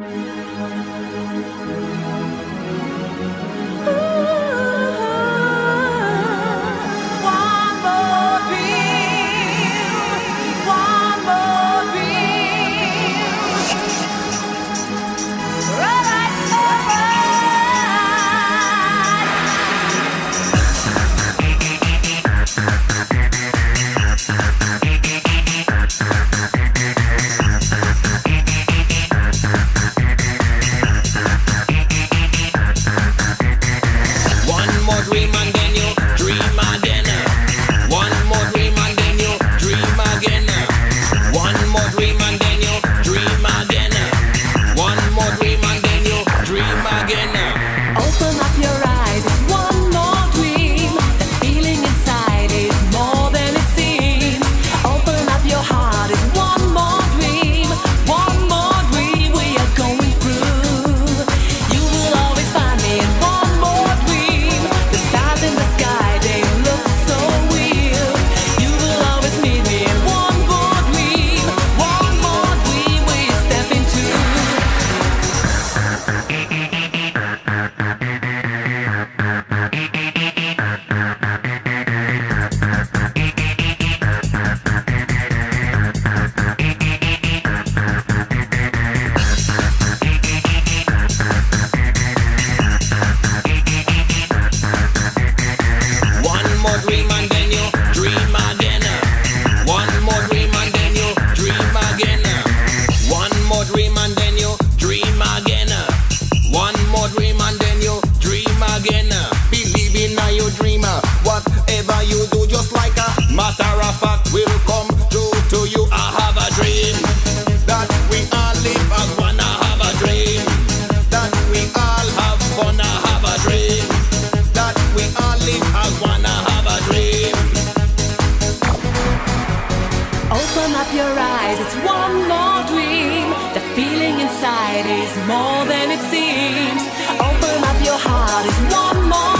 Thank you. Mm-mm. open up your eyes, it's one more dream. The feeling inside is more than it seems. Open up your heart, it's one more.